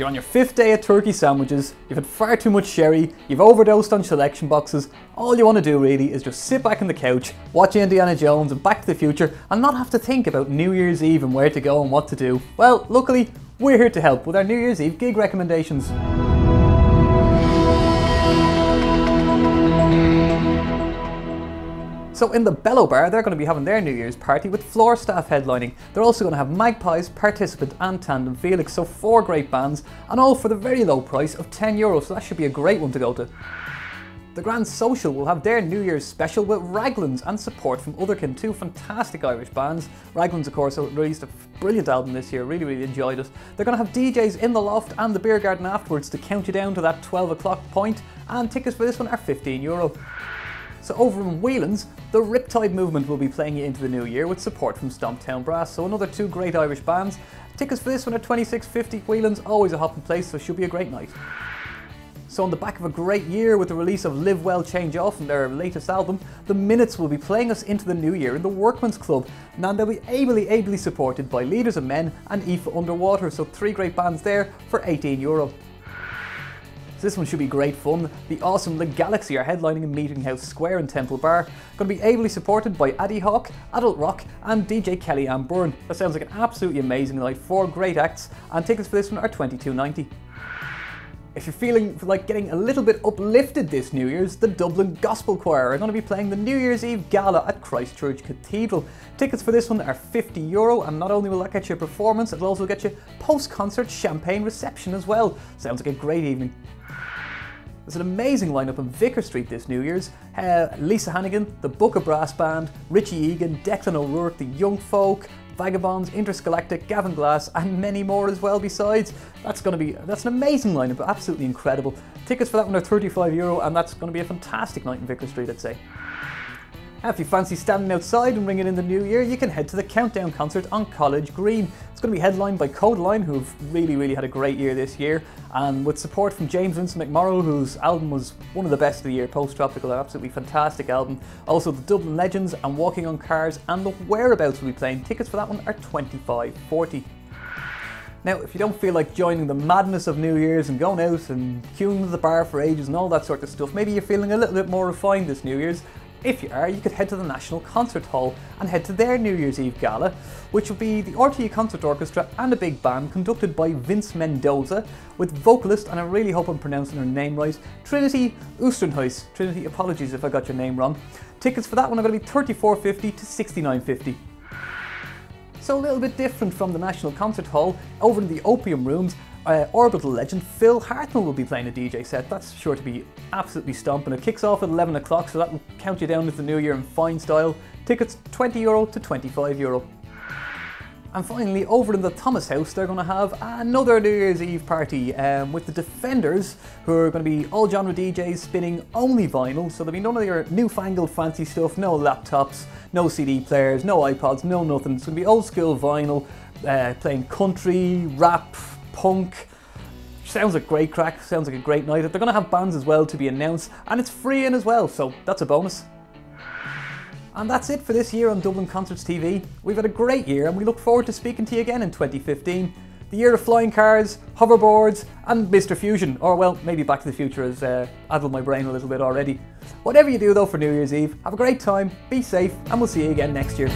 You're on your fifth day at turkey sandwiches, you've had far too much sherry, you've overdosed on selection boxes. All you want to do really is just sit back on the couch, watch Indiana Jones and Back to the Future, and not have to think about New Year's Eve and where to go and what to do. Well, luckily, we're here to help with our New Year's Eve gig recommendations. So in the Bello Bar, they're going to be having their New Year's party with floor staff headlining. They're also going to have Magpies, Participant and Tandem Felix, so four great bands, and all for the very low price of 10 euros, so that should be a great one to go to. The Grand Social will have their New Year's special with Raglans and support from Otherkin, two fantastic Irish bands. Raglans, of course, released a brilliant album this year, really, really enjoyed it. They're going to have DJs in the loft and the beer garden afterwards to count you down to that 12 o'clock point, and tickets for this one are 15 euro. So over in Whelan's, the Riptide Movement will be playing you into the new year with support from Stomptown Brass, so another two great Irish bands. Tickets for this one are 26.50. Whelan's always a hopping place, so should be a great night. So on the back of a great year with the release of Live Well Change Off and their latest album, the Minutes will be playing us into the new year in the Workman's Club. Now they'll be ably, ably supported by Leaders of Men and Aoife Underwater, so three great bands there for 18 euro. So this one should be great fun. The awesome The Galaxy are headlining in Meeting House Square in Temple Bar. Going to be ably supported by Addy Hawk, Adult Rock and DJ Kelly Ann Byrne. That sounds like an absolutely amazing night. Four great acts and tickets for this one are 22.90. If you're feeling like getting a little bit uplifted this New Year's, the Dublin Gospel Choir are going to be playing the New Year's Eve Gala at Christchurch Cathedral. Tickets for this one are 50 euro, and not only will that get you a performance, it'll also get you post-concert champagne reception as well. Sounds like a great evening. There's an amazing lineup on Vicar Street this New Year's. Uh, Lisa Hannigan, the Booka Brass Band, Richie Egan, Declan O'Rourke, the Young Folk, Vagabonds, Interscholastic, Gavin Glass, and many more as well besides. That's going to be, that's an amazing lineup, absolutely incredible. Tickets for that one are 35 euro, and that's going to be a fantastic night in Vicar Street, I'd say. If you fancy standing outside and ringing in the new year, you can head to the Countdown concert on College Green. It's going to be headlined by Kodaline, who've really, really had a great year this year, and with support from James Vincent McMorrow, whose album was one of the best of the year, Post Tropical, an absolutely fantastic album. Also, the Dublin Legends and Walking on Cars and the Whereabouts will be playing. Tickets for that one are 25.40. Now, if you don't feel like joining the madness of New Year's and going out and queuing to the bar for ages and all that sort of stuff, maybe you're feeling a little bit more refined this New Year's, if you are, you could head to the National Concert Hall and head to their New Year's Eve gala, which will be the RTE Concert Orchestra and a big band conducted by Vince Mendoza with vocalist, and I really hope I'm pronouncing her name right, Trinity Oosterhuis. Trinity, apologies if I got your name wrong. Tickets for that one are going to be 34.50 to 69.50. So a little bit different from the National Concert Hall, over in the Opium Rooms, uh, Orbital legend Phil Hartnoll will be playing a DJ set. That's sure to be absolutely stomping. It kicks off at 11 o'clock, so that will count you down into the new year in fine style. Tickets 20 euro to 25 euro. And finally, over in the Thomas House, they're going to have another New Year's Eve party um, with the Defenders, who are going to be all genre DJs spinning only vinyl. So there'll be none of your newfangled fancy stuff, no laptops, no CD players, no iPods, no nothing. It's going to be old school vinyl, uh, playing country, rap, punk. Sounds like great crack, sounds like a great night. They're going to have bands as well to be announced, and it's free in as well, so that's a bonus. And that's it for this year on Dublin Concerts TV. We've had a great year, and we look forward to speaking to you again in 2015. The year of flying cars, hoverboards, and Mr. Fusion, or well, maybe Back to the Future has uh, addled my brain a little bit already. Whatever you do though for New Year's Eve, have a great time, be safe, and we'll see you again next year.